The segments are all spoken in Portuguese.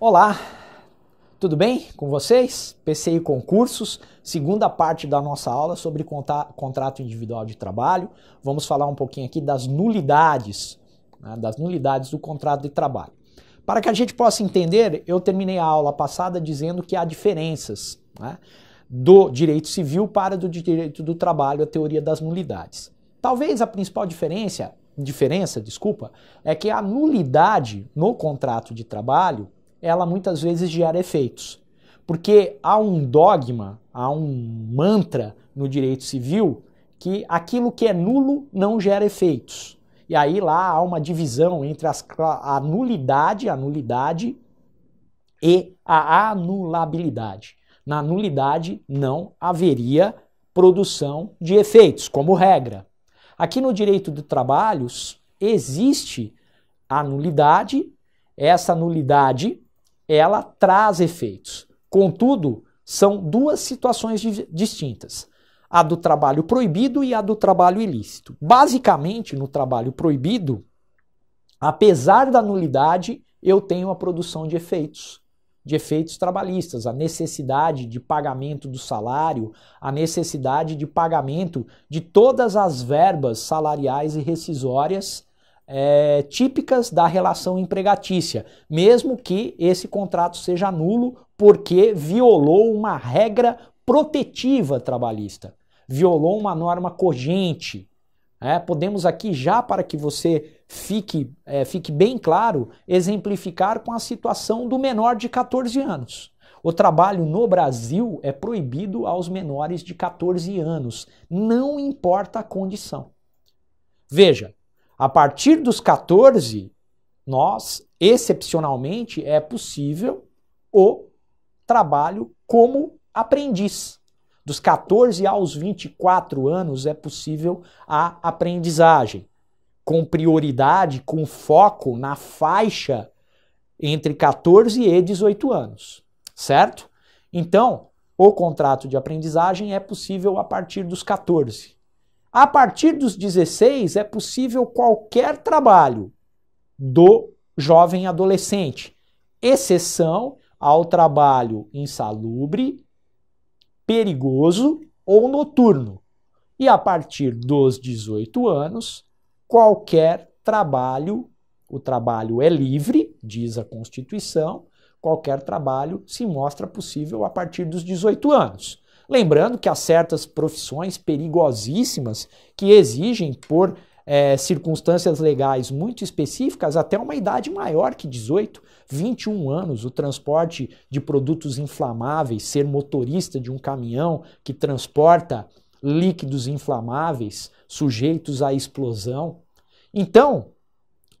Olá, tudo bem com vocês? PCI Concursos, segunda parte da nossa aula sobre contrato individual de trabalho. Vamos falar um pouquinho aqui das nulidades, né, das nulidades do contrato de trabalho. Para que a gente possa entender, eu terminei a aula passada dizendo que há diferenças né, do direito civil para do direito do trabalho, a teoria das nulidades. Talvez a principal diferença, diferença, desculpa, é que a nulidade no contrato de trabalho, ela muitas vezes gera efeitos. Porque há um dogma, há um mantra no direito civil que aquilo que é nulo não gera efeitos. E aí lá há uma divisão entre as, a nulidade, a nulidade e a anulabilidade. Na nulidade não haveria produção de efeitos, como regra. Aqui no direito do trabalho existe a nulidade, essa nulidade ela traz efeitos. Contudo, são duas situações distintas a do trabalho proibido e a do trabalho ilícito. Basicamente, no trabalho proibido, apesar da nulidade, eu tenho a produção de efeitos, de efeitos trabalhistas, a necessidade de pagamento do salário, a necessidade de pagamento de todas as verbas salariais e rescisórias é, típicas da relação empregatícia, mesmo que esse contrato seja nulo porque violou uma regra protetiva trabalhista violou uma norma cogente. É, podemos aqui, já para que você fique, é, fique bem claro, exemplificar com a situação do menor de 14 anos. O trabalho no Brasil é proibido aos menores de 14 anos, não importa a condição. Veja, a partir dos 14, nós, excepcionalmente, é possível o trabalho como aprendiz. Dos 14 aos 24 anos é possível a aprendizagem, com prioridade, com foco na faixa entre 14 e 18 anos, certo? Então, o contrato de aprendizagem é possível a partir dos 14. A partir dos 16 é possível qualquer trabalho do jovem adolescente, exceção ao trabalho insalubre, perigoso ou noturno. E a partir dos 18 anos, qualquer trabalho, o trabalho é livre, diz a Constituição, qualquer trabalho se mostra possível a partir dos 18 anos. Lembrando que há certas profissões perigosíssimas que exigem, por é, circunstâncias legais muito específicas, até uma idade maior que 18, 21 anos, o transporte de produtos inflamáveis, ser motorista de um caminhão que transporta líquidos inflamáveis sujeitos à explosão. Então,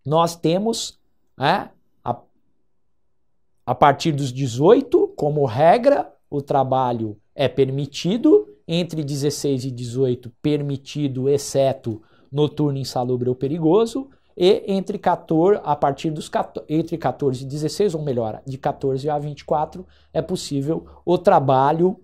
nós temos é, a, a partir dos 18, como regra, o trabalho é permitido, entre 16 e 18, permitido, exceto noturno, insalubre ou perigoso, e entre 14, a partir dos entre 14 e 16, ou melhor, de 14 a 24, é possível o trabalho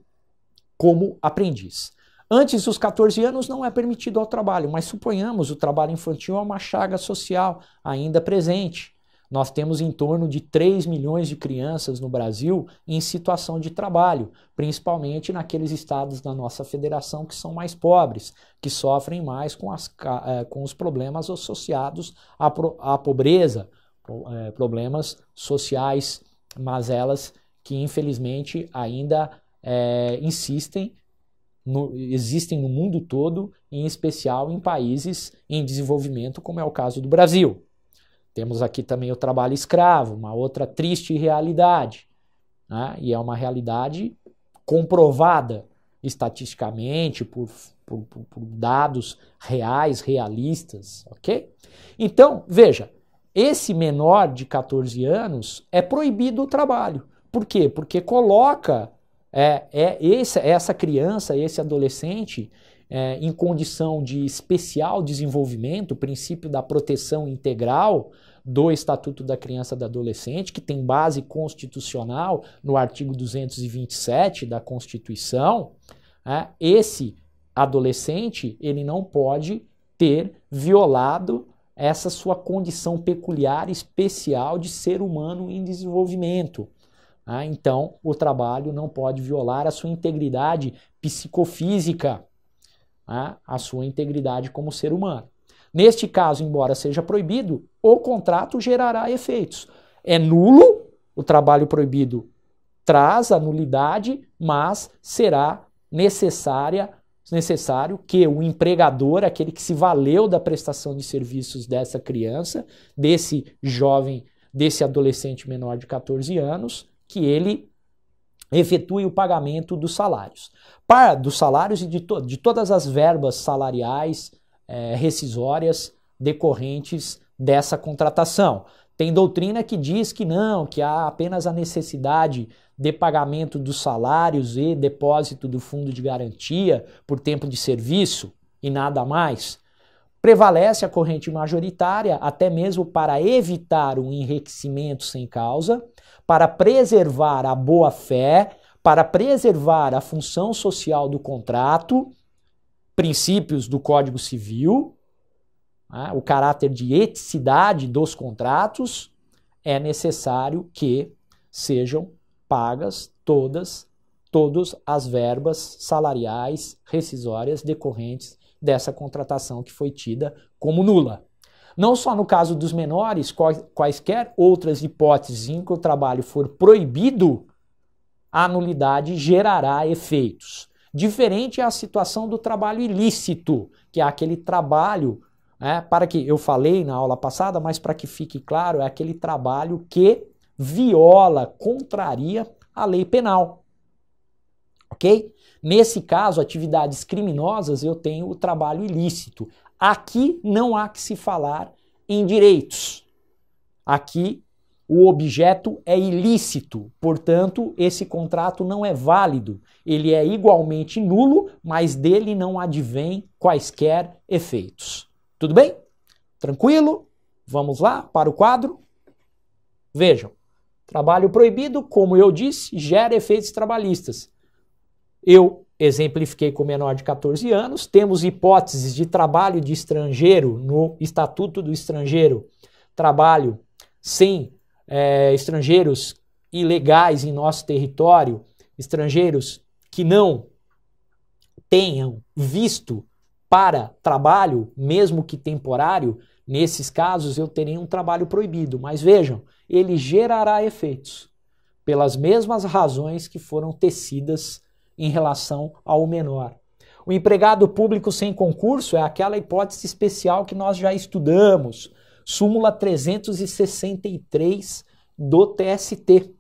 como aprendiz. Antes dos 14 anos não é permitido ao trabalho, mas suponhamos o trabalho infantil é uma chaga social ainda presente. Nós temos em torno de 3 milhões de crianças no Brasil em situação de trabalho, principalmente naqueles estados da nossa federação que são mais pobres, que sofrem mais com, as, eh, com os problemas associados à, à pobreza, eh, problemas sociais, mazelas que infelizmente ainda é, insistem no, existem no mundo todo, em especial em países em desenvolvimento, como é o caso do Brasil. Temos aqui também o trabalho escravo, uma outra triste realidade. Né? E é uma realidade comprovada estatisticamente por, por, por, dados reais, realistas, ok? Então, veja, esse menor de 14 anos é proibido o trabalho. Por quê? Porque coloca é, é esse, essa criança, esse adolescente, é, em condição de especial desenvolvimento, o princípio da proteção integral do Estatuto da Criança e do Adolescente, que tem base constitucional no artigo 227 da Constituição, é, esse adolescente ele não pode ter violado essa sua condição peculiar, especial de ser humano em desenvolvimento. Ah, então, o trabalho não pode violar a sua integridade psicofísica, ah, a sua integridade como ser humano. Neste caso, embora seja proibido, o contrato gerará efeitos. É nulo, o trabalho proibido traz a nulidade, mas será necessária necessário que o empregador, aquele que se valeu da prestação de serviços dessa criança, desse jovem, desse adolescente menor de 14 anos, que ele efetue o pagamento dos salários. Para dos salários e de, to de todas as verbas salariais é, rescisórias decorrentes dessa contratação. Tem doutrina que diz que não, que há apenas a necessidade de pagamento dos salários e depósito do fundo de garantia por tempo de serviço e nada mais. Prevalece a corrente majoritária, até mesmo para evitar um enriquecimento sem causa, para preservar a boa-fé, para preservar a função social do contrato, princípios do Código Civil, né, o caráter de eticidade dos contratos, é necessário que sejam pagas todas todas as verbas salariais rescisórias decorrentes dessa contratação que foi tida como nula. Não só no caso dos menores, quaisquer outras hipóteses em que o trabalho for proibido, a nulidade gerará efeitos. Diferente é a situação do trabalho ilícito, que é aquele trabalho, é, para que eu falei na aula passada, mas para que fique claro, é aquele trabalho que viola, contraria a lei penal. Ok? Nesse caso, atividades criminosas, eu tenho o trabalho ilícito. Aqui não há que se falar em direitos. Aqui o objeto é ilícito, portanto, esse contrato não é válido. Ele é igualmente nulo, mas dele não advém quaisquer efeitos. Tudo bem? Tranquilo? Vamos lá para o quadro? Vejam. Trabalho proibido, como eu disse, gera efeitos trabalhistas. Eu exemplifiquei com menor de 14 anos. Temos hipóteses de trabalho de estrangeiro no Estatuto do Estrangeiro, trabalho sem é, estrangeiros ilegais em nosso território, estrangeiros que não tenham visto para trabalho, mesmo que temporário, nesses casos eu terei um trabalho proibido. Mas vejam, ele gerará efeitos pelas mesmas razões que foram tecidas em relação ao menor. O empregado público sem concurso é aquela hipótese especial que nós já estudamos, súmula 363 do TST.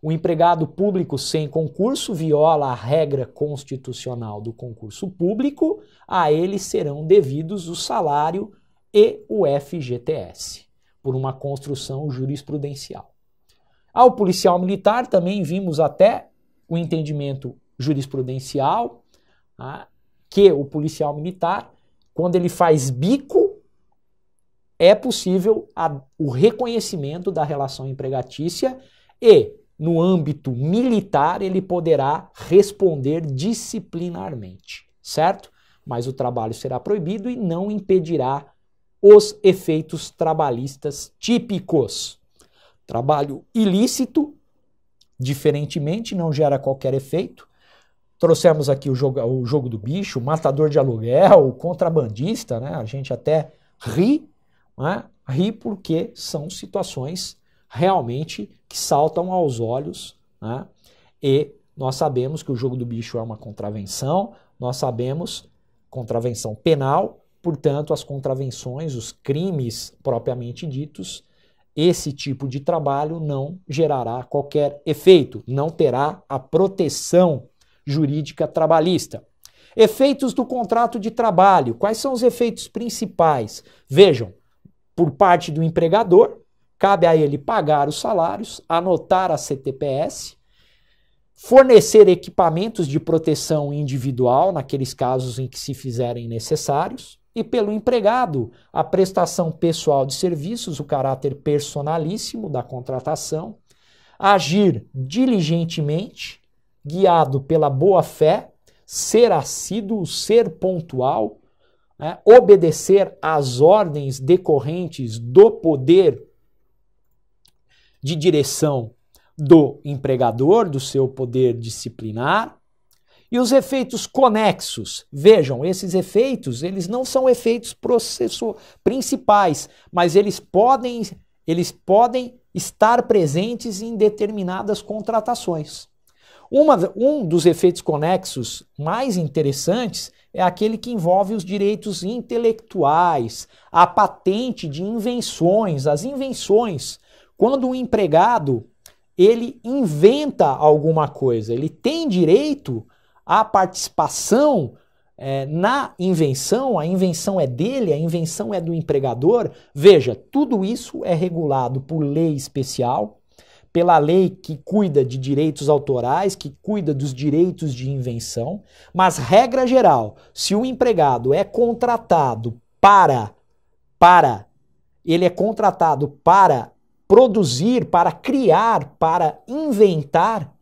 O empregado público sem concurso viola a regra constitucional do concurso público, a ele serão devidos o salário e o FGTS, por uma construção jurisprudencial. Ao policial militar também vimos até o entendimento jurisprudencial tá? que o policial militar, quando ele faz bico, é possível a, o reconhecimento da relação empregatícia e, no âmbito militar, ele poderá responder disciplinarmente, certo? Mas o trabalho será proibido e não impedirá os efeitos trabalhistas típicos. Trabalho ilícito, diferentemente, não gera qualquer efeito, Trouxemos aqui o jogo, o jogo do bicho, o matador de aluguel, o contrabandista, né? A gente até ri, né? ri porque são situações realmente que saltam aos olhos, né? E nós sabemos que o jogo do bicho é uma contravenção, nós sabemos contravenção penal, portanto, as contravenções, os crimes propriamente ditos, esse tipo de trabalho não gerará qualquer efeito, não terá a proteção jurídica trabalhista. Efeitos do contrato de trabalho. Quais são os efeitos principais? Vejam, por parte do empregador, cabe a ele pagar os salários, anotar a CTPS, fornecer equipamentos de proteção individual, naqueles casos em que se fizerem necessários, e pelo empregado, a prestação pessoal de serviços, o caráter personalíssimo da contratação, agir diligentemente, guiado pela boa fé, ser assíduo, ser pontual, né, obedecer às ordens decorrentes do poder de direção do empregador, do seu poder disciplinar, e os efeitos conexos. Vejam, esses efeitos, eles não são efeitos processo principais, mas eles podem, eles podem estar presentes em determinadas contratações. Uma, um dos efeitos conexos mais interessantes é aquele que envolve os direitos intelectuais, a patente de invenções, as invenções. Quando o empregado ele inventa alguma coisa, ele tem direito à participação é, na invenção, a invenção é dele, a invenção é do empregador. Veja, tudo isso é regulado por lei especial, pela lei que cuida de direitos autorais, que cuida dos direitos de invenção, mas regra geral, se o empregado é contratado para para ele é contratado para produzir, para criar, para inventar,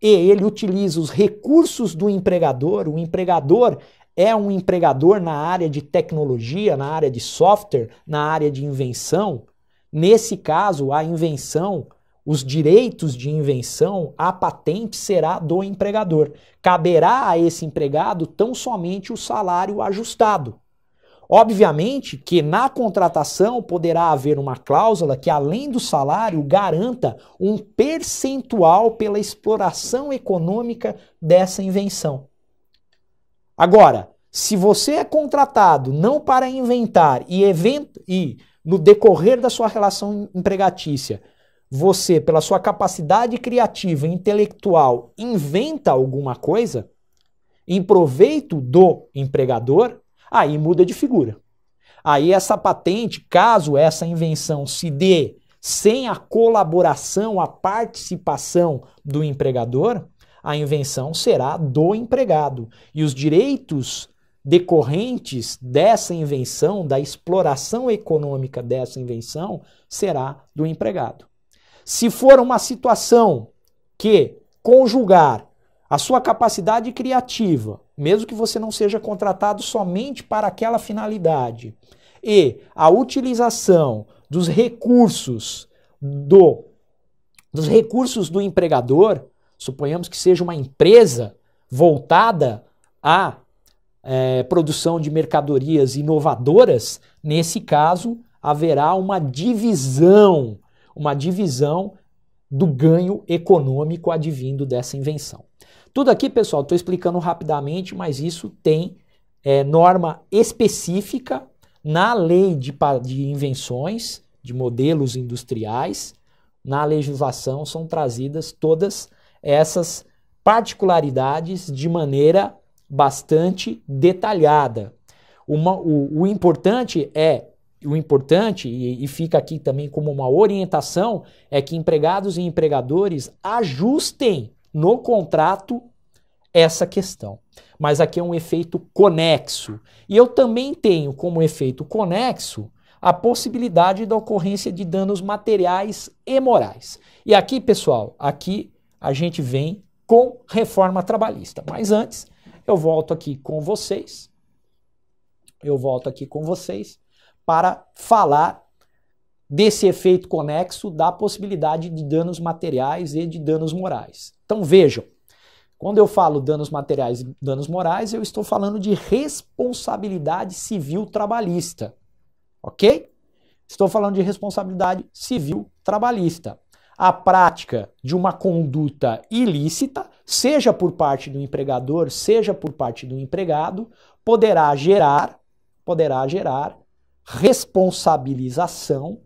e ele utiliza os recursos do empregador, o empregador é um empregador na área de tecnologia, na área de software, na área de invenção. Nesse caso, a invenção, os direitos de invenção, a patente será do empregador. Caberá a esse empregado tão somente o salário ajustado. Obviamente que na contratação poderá haver uma cláusula que, além do salário, garanta um percentual pela exploração econômica dessa invenção. Agora, se você é contratado não para inventar e, e no decorrer da sua relação empregatícia, você, pela sua capacidade criativa e intelectual, inventa alguma coisa em proveito do empregador, aí muda de figura. Aí essa patente, caso essa invenção se dê sem a colaboração, a participação do empregador, a invenção será do empregado. E os direitos decorrentes dessa invenção, da exploração econômica dessa invenção, será do empregado. Se for uma situação que conjugar a sua capacidade criativa mesmo que você não seja contratado somente para aquela finalidade, e a utilização dos recursos do dos recursos do empregador, suponhamos que seja uma empresa voltada à é, produção de mercadorias inovadoras, nesse caso haverá uma divisão, uma divisão do ganho econômico advindo dessa invenção. Tudo aqui, pessoal, estou explicando rapidamente, mas isso tem é, norma específica na lei de, de invenções, de modelos industriais, na legislação são trazidas todas essas particularidades de maneira bastante detalhada. Uma, o, o, importante é o importante e, fica aqui também como uma orientação é que empregados e empregadores ajustem no contrato essa questão. Mas aqui é um efeito conexo. E eu também tenho como efeito conexo a possibilidade da ocorrência de danos materiais e morais. E aqui, pessoal, aqui a gente vem com reforma trabalhista. Mas antes, eu volto aqui com vocês. Eu volto aqui com vocês para falar desse efeito conexo da possibilidade de danos materiais e de danos morais. Então vejam, quando eu falo danos materiais e danos morais, eu estou falando de responsabilidade civil trabalhista. Ok? Estou falando de responsabilidade civil trabalhista. A prática de uma conduta ilícita, seja por parte do empregador, seja por parte do empregado, poderá gerar, poderá gerar responsabilização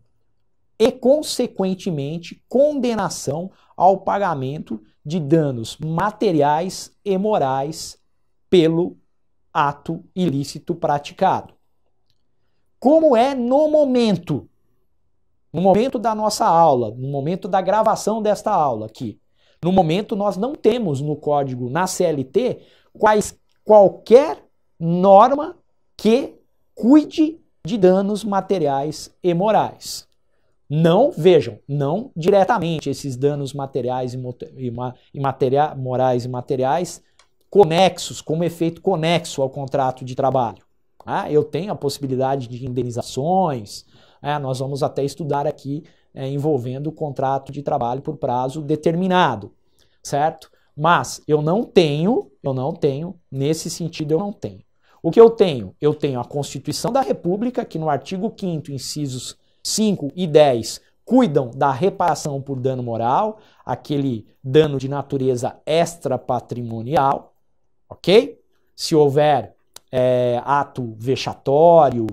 e, consequentemente, condenação ao pagamento de danos materiais e morais pelo ato ilícito praticado. Como é no momento, no momento da nossa aula, no momento da gravação desta aula aqui. No momento, nós não temos no código, na CLT, quais, qualquer norma que cuide de danos materiais e morais. Não, vejam, não diretamente esses danos materiais e, e materia, morais e materiais conexos, como efeito conexo ao contrato de trabalho. Ah, eu tenho a possibilidade de indenizações. É, nós vamos até estudar aqui é, envolvendo o contrato de trabalho por prazo determinado, certo? Mas eu não tenho, eu não tenho, nesse sentido eu não tenho. O que eu tenho? Eu tenho a Constituição da República, que no artigo 5 incisos 5 e 10 cuidam da reparação por dano moral, aquele dano de natureza extrapatrimonial, ok? Se houver é, ato vexatório,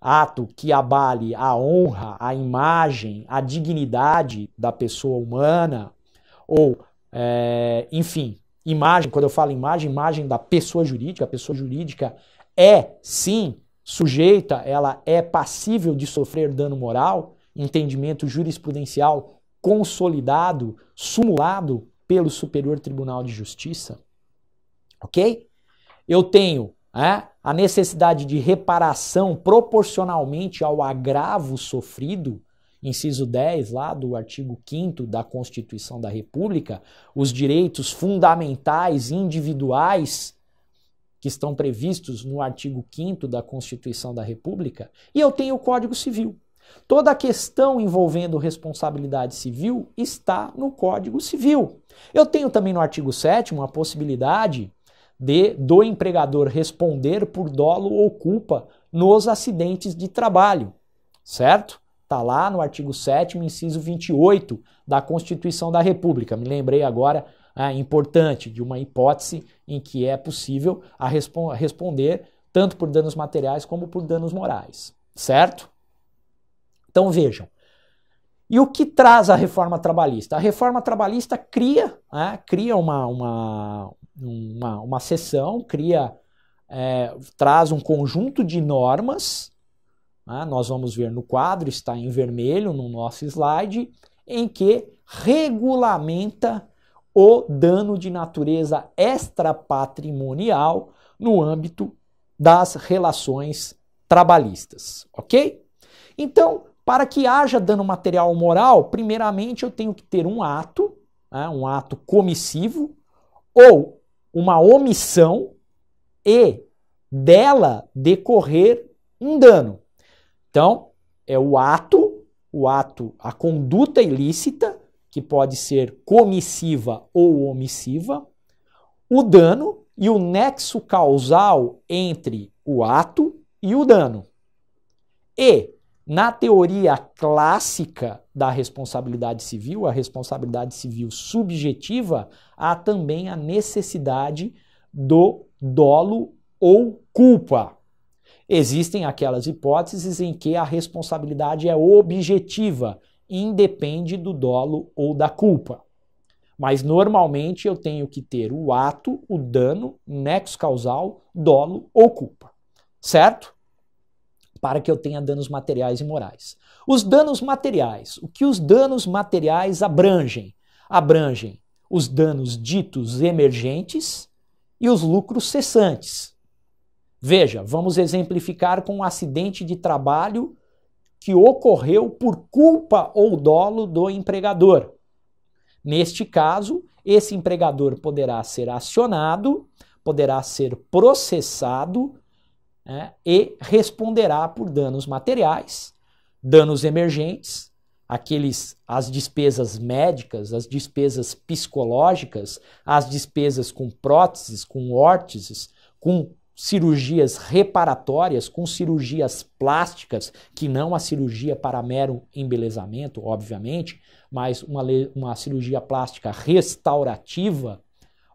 ato que abale a honra, a imagem, a dignidade da pessoa humana, ou, é, enfim, imagem, quando eu falo imagem, imagem da pessoa jurídica, a pessoa jurídica é, sim, sujeita, ela é passível de sofrer dano moral, entendimento jurisprudencial consolidado, sumulado pelo Superior Tribunal de Justiça, ok? Eu tenho é, a necessidade de reparação proporcionalmente ao agravo sofrido, inciso 10 lá do artigo 5 da Constituição da República, os direitos fundamentais individuais que estão previstos no artigo 5 da Constituição da República, e eu tenho o Código Civil. Toda a questão envolvendo responsabilidade civil está no Código Civil. Eu tenho também no artigo 7 a possibilidade de do empregador responder por dolo ou culpa nos acidentes de trabalho, certo? Está lá no artigo 7 inciso 28 da Constituição da República. Me lembrei agora, é importante, de uma hipótese em que é possível a responder tanto por danos materiais como por danos morais, certo? Então vejam. E o que traz a reforma trabalhista? A reforma trabalhista cria, né, cria uma, uma, uma, uma seção, cria, é, traz um conjunto de normas. Né, nós vamos ver no quadro, está em vermelho no nosso slide, em que regulamenta o dano de natureza extrapatrimonial no âmbito das relações trabalhistas, ok? Então, para que haja dano material moral, primeiramente eu tenho que ter um ato, né, um ato comissivo, ou uma omissão, e dela decorrer um dano. Então, é o ato, o ato, a conduta ilícita, que pode ser comissiva ou omissiva, o dano e o nexo causal entre o ato e o dano. E na teoria clássica da responsabilidade civil, a responsabilidade civil subjetiva, há também a necessidade do dolo ou culpa. Existem aquelas hipóteses em que a responsabilidade é objetiva, independe do dolo ou da culpa. Mas normalmente eu tenho que ter o ato, o dano, nexo causal, dolo ou culpa. Certo? para que eu tenha danos materiais e morais. Os danos materiais. O que os danos materiais abrangem? Abrangem os danos ditos emergentes e os lucros cessantes. Veja, vamos exemplificar com um acidente de trabalho que ocorreu por culpa ou dolo do empregador. Neste caso, esse empregador poderá ser acionado, poderá ser processado né, e responderá por danos materiais, danos emergentes, aqueles as despesas médicas, as despesas psicológicas, as despesas com próteses, com órteses, com cirurgias reparatórias, com cirurgias plásticas, que não a cirurgia para mero embelezamento, obviamente, mas uma, uma cirurgia plástica restaurativa,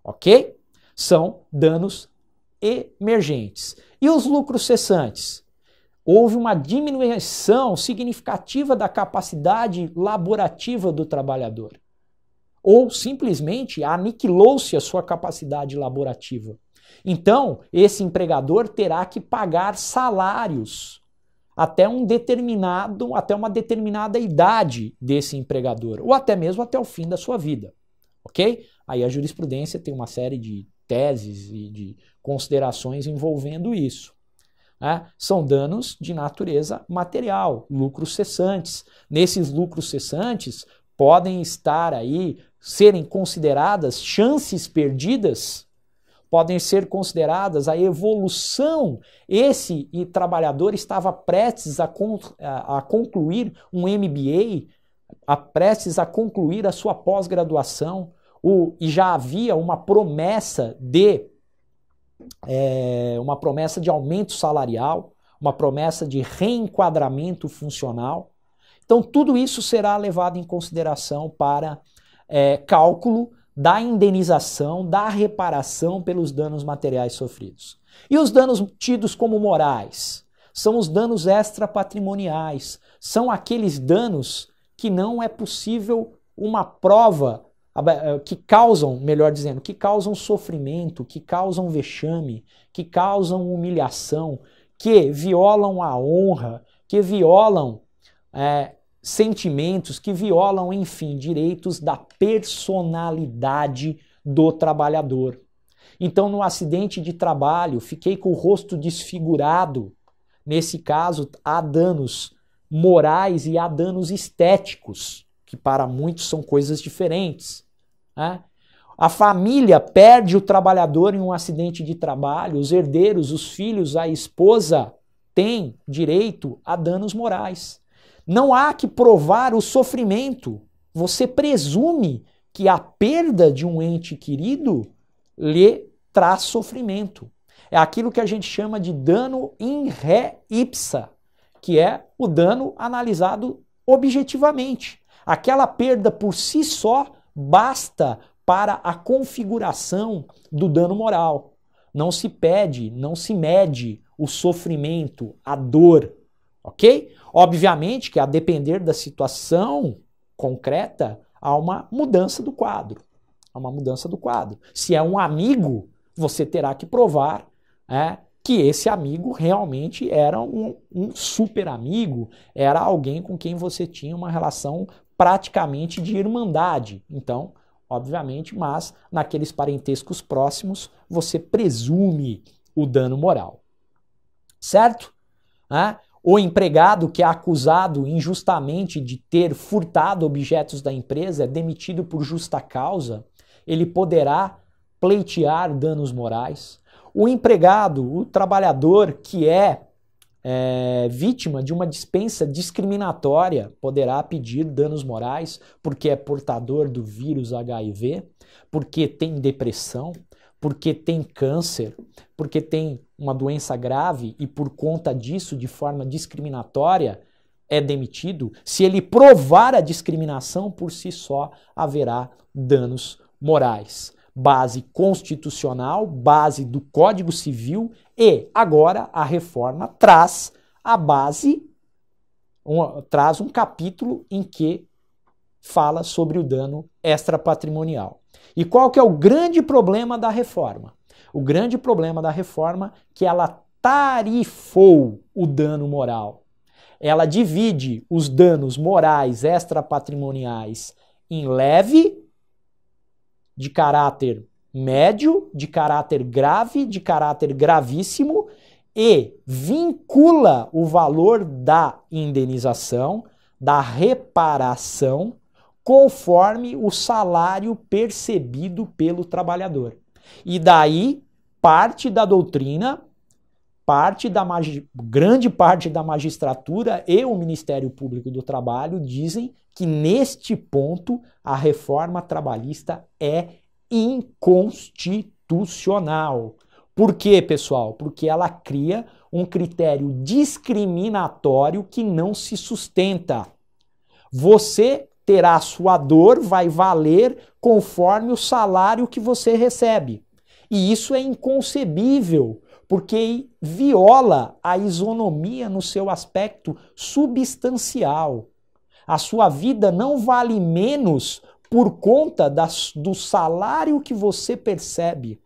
ok? São danos emergentes. E os lucros cessantes? Houve uma diminuição significativa da capacidade laborativa do trabalhador. Ou simplesmente aniquilou-se a sua capacidade laborativa. Então, esse empregador terá que pagar salários até um determinado, até uma determinada idade desse empregador, ou até mesmo até o fim da sua vida. OK? Aí a jurisprudência tem uma série de teses e de considerações envolvendo isso. Né? São danos de natureza material, lucros cessantes. Nesses lucros cessantes podem estar aí, serem consideradas chances perdidas podem ser consideradas a evolução. Esse trabalhador estava prestes a, con a, concluir um MBA, a prestes a concluir a sua pós-graduação, e já havia uma promessa de é, uma promessa de aumento salarial, uma promessa de reenquadramento funcional. Então, tudo isso será levado em consideração para é, cálculo da indenização, da reparação pelos danos materiais sofridos. E os danos tidos como morais? São os danos extrapatrimoniais, são aqueles danos que não é possível uma prova eh, que causam, melhor dizendo, que causam sofrimento, que causam vexame, que causam humilhação, que violam a honra, que violam é, sentimentos que violam, enfim, direitos da personalidade do trabalhador. Então, no acidente de trabalho, fiquei com o rosto desfigurado. Nesse caso, há danos morais e há danos estéticos, que para muitos são coisas diferentes. Né? A família perde o trabalhador em um acidente de trabalho, os herdeiros, os filhos, a esposa têm direito a danos morais. Não há que provar o sofrimento. Você presume que a perda de um ente querido lhe traz sofrimento. É aquilo que a gente chama de dano in re ipsa, que é o dano analisado objetivamente. Aquela perda por si só basta para a configuração do dano moral. Não se pede, não se mede o sofrimento, a dor, ok? Obviamente que a depender da situação concreta, há uma mudança do quadro. Há uma mudança do quadro. Se é um amigo, você terá que provar é, que esse amigo realmente era um, um super amigo, era alguém com quem você tinha uma relação praticamente de irmandade. Então, obviamente, mas naqueles parentescos próximos, você presume o dano moral. Certo? É? O empregado que é acusado injustamente de ter furtado objetos da empresa é demitido por justa causa, ele poderá pleitear danos morais. O empregado, o trabalhador que é, é, vítima de uma dispensa discriminatória poderá pedir danos morais porque é portador do vírus HIV, porque tem depressão, porque tem câncer, porque tem uma doença grave e por conta disso, de forma discriminatória, é demitido, se ele provar a discriminação por si só, haverá danos morais. Base constitucional, base do Código Civil e agora a reforma traz a base, um, traz um capítulo em que fala sobre o dano extrapatrimonial. E qual que é o grande problema da reforma? O grande problema da reforma é que ela tarifou o dano moral. Ela divide os danos morais extrapatrimoniais em leve, de caráter médio, de caráter grave, de caráter gravíssimo e vincula o valor da indenização, da reparação conforme o salário percebido pelo trabalhador. E daí parte da doutrina, parte da grande parte da magistratura e o Ministério Público do Trabalho dizem que neste ponto a reforma trabalhista é inconstitucional. Por quê, pessoal? Porque ela cria um critério discriminatório que não se sustenta. Você terá sua dor, vai valer conforme o salário que você recebe. E isso é inconcebível, porque viola a isonomia no seu aspecto substancial. A sua vida não vale menos por conta das, do salário que você percebe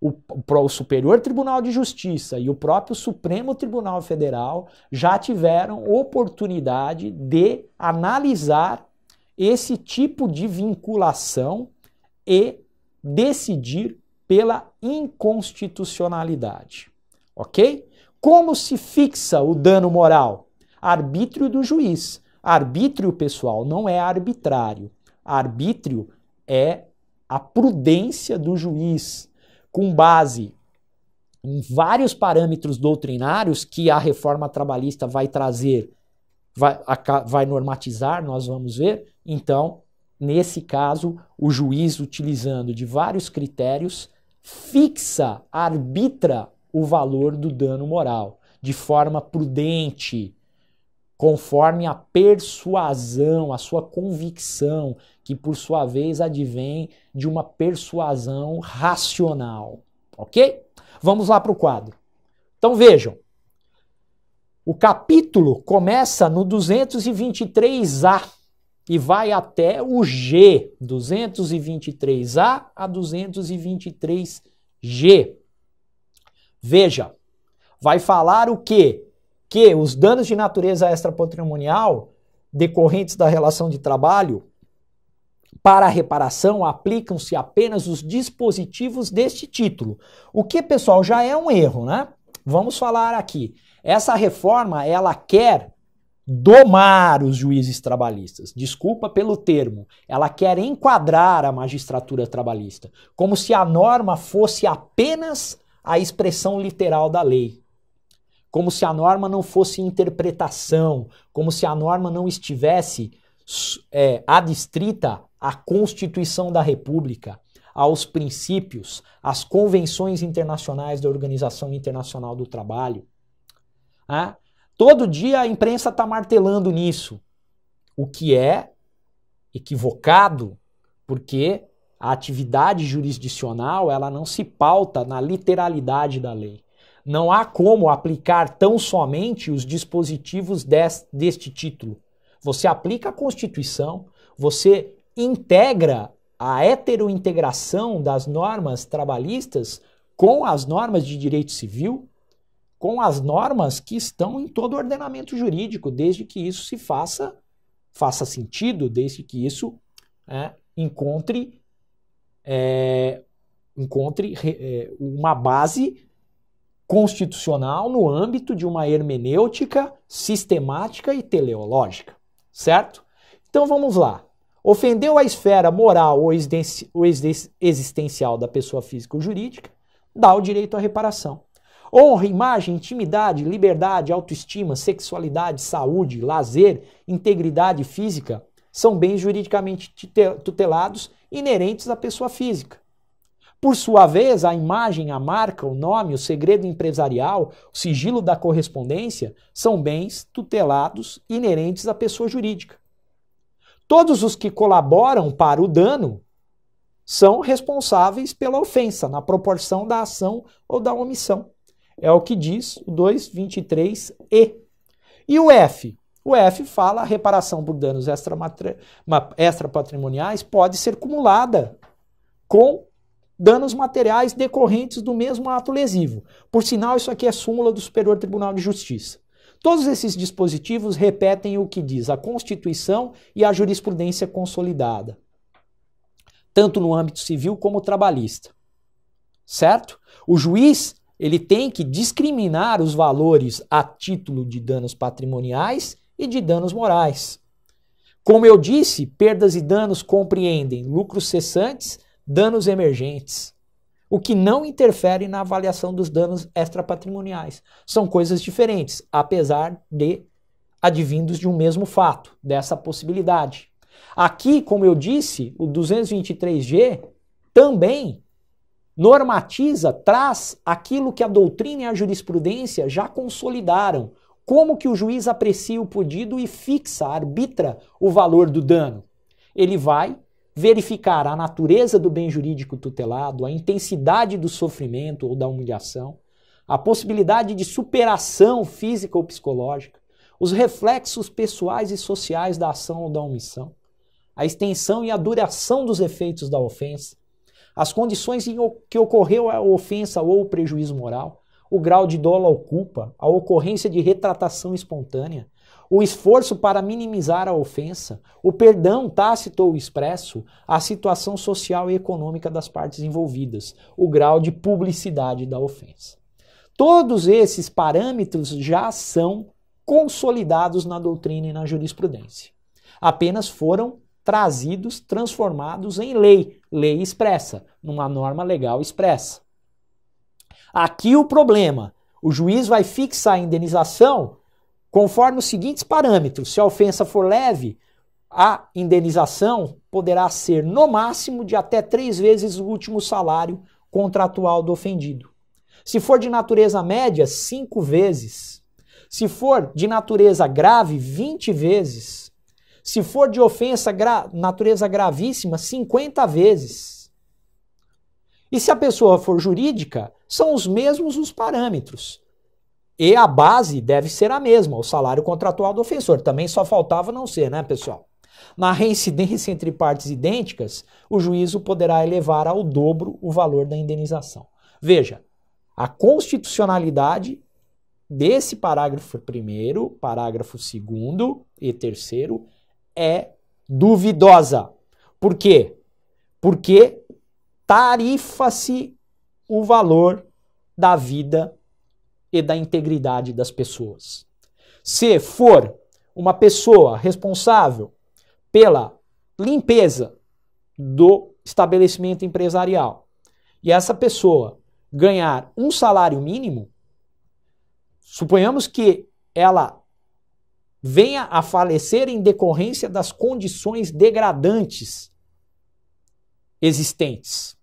o, o Superior Tribunal de Justiça e o próprio Supremo Tribunal Federal já tiveram oportunidade de analisar esse tipo de vinculação e decidir pela inconstitucionalidade. Ok? Como se fixa o dano moral? Arbítrio do juiz. Arbítrio, pessoal, não é arbitrário. Arbítrio é a prudência do juiz com base em vários parâmetros doutrinários que a reforma trabalhista vai trazer, vai, vai normatizar, nós vamos ver. Então, nesse caso, o juiz, utilizando de vários critérios, fixa, arbitra o valor do dano moral de forma prudente, conforme a persuasão, a sua convicção, que por sua vez advém de uma persuasão racional. Ok? Vamos lá para o quadro. Então vejam. O capítulo começa no 223A e vai até o G, 223A a 223G. Veja, vai falar o quê? Que os danos de natureza extrapatrimonial decorrentes da relação de trabalho para a reparação aplicam-se apenas os dispositivos deste título. O que, pessoal, já é um erro, né? Vamos falar aqui. Essa reforma, ela quer domar os juízes trabalhistas. Desculpa pelo termo. Ela quer enquadrar a magistratura trabalhista, como se a norma fosse apenas a expressão literal da lei. Como se a norma não fosse interpretação, como se a norma não estivesse é, adstrita à Constituição da República, aos princípios, às convenções internacionais da Organização Internacional do Trabalho. Ah, todo dia a imprensa está martelando nisso, o que é equivocado, porque a atividade jurisdicional ela não se pauta na literalidade da lei. Não há como aplicar tão somente os dispositivos des, deste título. Você aplica a Constituição, você integra a heterointegração das normas trabalhistas com as normas de direito civil, com as normas que estão em todo o ordenamento jurídico, desde que isso se faça faça sentido, desde que isso é, encontre é, encontre é, uma base constitucional no âmbito de uma hermenêutica sistemática e teleológica, certo? Então vamos lá. Ofendeu a esfera moral ou existencial da pessoa física ou jurídica, dá o direito à reparação. Honra, imagem, intimidade, liberdade, autoestima, sexualidade, saúde, lazer, integridade física são bens juridicamente tutelados inerentes à pessoa física. Por sua vez, a imagem, a marca, o nome, o segredo empresarial, o sigilo da correspondência são bens tutelados inerentes à pessoa jurídica. Todos os que colaboram para o dano são responsáveis pela ofensa, na proporção da ação ou da omissão. É o que diz o 223E. E o F? O F fala a reparação por danos extrapatrimoniais pode ser cumulada com danos materiais decorrentes do mesmo ato lesivo. Por sinal, isso aqui é súmula do Superior Tribunal de Justiça. Todos esses dispositivos repetem o que diz a Constituição e a jurisprudência consolidada, tanto no âmbito civil como trabalhista. Certo? O juiz ele tem que discriminar os valores a título de danos patrimoniais e de danos morais. Como eu disse, perdas e danos compreendem lucros cessantes, danos emergentes, o que não interfere na avaliação dos danos extrapatrimoniais. São coisas diferentes, apesar de advindos de um mesmo fato, dessa possibilidade. Aqui, como eu disse, o 223G também normatiza, traz aquilo que a doutrina e a jurisprudência já consolidaram, como que o juiz aprecia o pedido e fixa, arbitra o valor do dano? Ele vai verificar a natureza do bem jurídico tutelado, a intensidade do sofrimento ou da humilhação, a possibilidade de superação física ou psicológica, os reflexos pessoais e sociais da ação ou da omissão, a extensão e a duração dos efeitos da ofensa, as condições em que ocorreu a ofensa ou o prejuízo moral, o grau de dolo ou culpa, a ocorrência de retratação espontânea, o esforço para minimizar a ofensa, o perdão tácito ou expresso, a situação social e econômica das partes envolvidas, o grau de publicidade da ofensa. Todos esses parâmetros já são consolidados na doutrina e na jurisprudência. Apenas foram trazidos, transformados em lei, lei expressa, numa norma legal expressa. Aqui o problema: o juiz vai fixar a indenização conforme os seguintes parâmetros. Se a ofensa for leve, a indenização poderá ser no máximo de até três vezes o último salário contratual do ofendido. Se for de natureza média, cinco vezes. Se for de natureza grave, 20 vezes. Se for de ofensa gra natureza gravíssima, 50 vezes. E se a pessoa for jurídica, são os mesmos os parâmetros. E a base deve ser a mesma, o salário contratual do ofensor. Também só faltava não ser, né, pessoal? Na reincidência entre partes idênticas, o juízo poderá elevar ao dobro o valor da indenização. Veja, a constitucionalidade desse parágrafo primeiro, parágrafo segundo e terceiro é duvidosa. Por quê? Porque tarifa-se o valor da vida e da integridade das pessoas. Se for uma pessoa responsável pela limpeza do estabelecimento empresarial e essa pessoa ganhar um salário mínimo, suponhamos que ela venha a falecer em decorrência das condições degradantes existentes.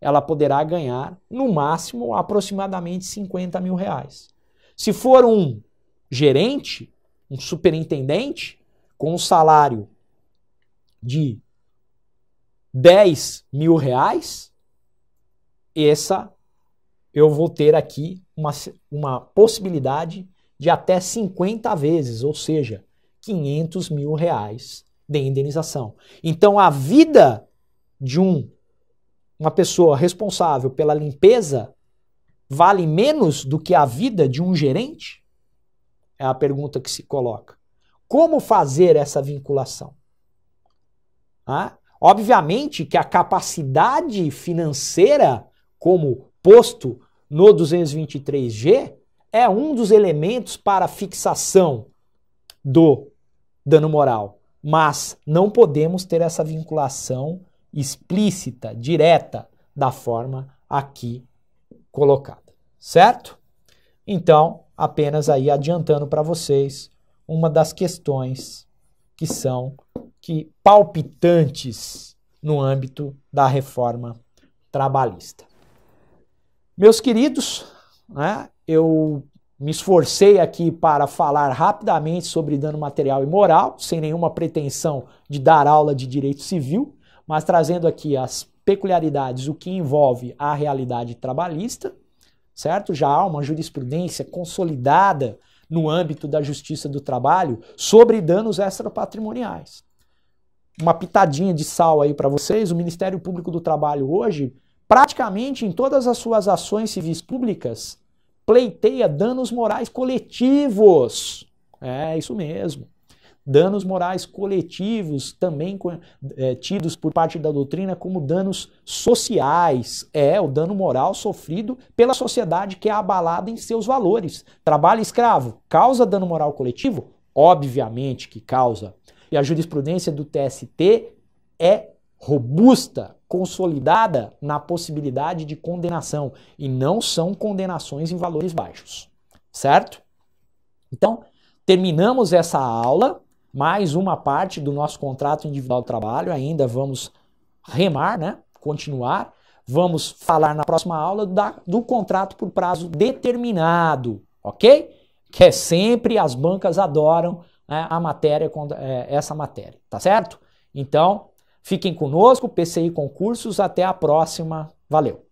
Ela poderá ganhar, no máximo, aproximadamente 50 mil reais. Se for um gerente, um superintendente, com um salário de 10 mil reais, essa eu vou ter aqui uma, uma possibilidade de até 50 vezes, ou seja, 500 mil reais de indenização. Então a vida de um, uma pessoa responsável pela limpeza vale menos do que a vida de um gerente? É a pergunta que se coloca. Como fazer essa vinculação? Ah, obviamente que a capacidade financeira, como posto no 223G, é um dos elementos para fixação do dano moral. Mas não podemos ter essa vinculação explícita, direta, da forma aqui colocada. Certo? Então, apenas aí adiantando para vocês uma das questões que são que palpitantes no âmbito da reforma trabalhista. Meus queridos, né, eu me esforcei aqui para falar rapidamente sobre dano material e moral, sem nenhuma pretensão de dar aula de direito civil, mas trazendo aqui as peculiaridades, o que envolve a realidade trabalhista, certo? Já há uma jurisprudência consolidada no âmbito da justiça do trabalho sobre danos extrapatrimoniais. Uma pitadinha de sal aí para vocês, o Ministério Público do Trabalho hoje, praticamente em todas as suas ações civis públicas, pleiteia danos morais coletivos. É isso mesmo. Danos morais coletivos, também é, tidos por parte da doutrina como danos sociais. É o dano moral sofrido pela sociedade que é abalada em seus valores. Trabalho escravo causa dano moral coletivo? Obviamente que causa. E a jurisprudência do TST é robusta, consolidada na possibilidade de condenação e não são condenações em valores baixos, certo? Então, terminamos essa aula, mais uma parte do nosso contrato individual de trabalho, ainda vamos remar, né? Continuar. Vamos falar na próxima aula da, do contrato por prazo determinado, ok? Que é sempre as bancas adoram né, a matéria, é, essa matéria, tá certo? Então, Fiquem conosco, PCI Concursos, até a próxima. Valeu!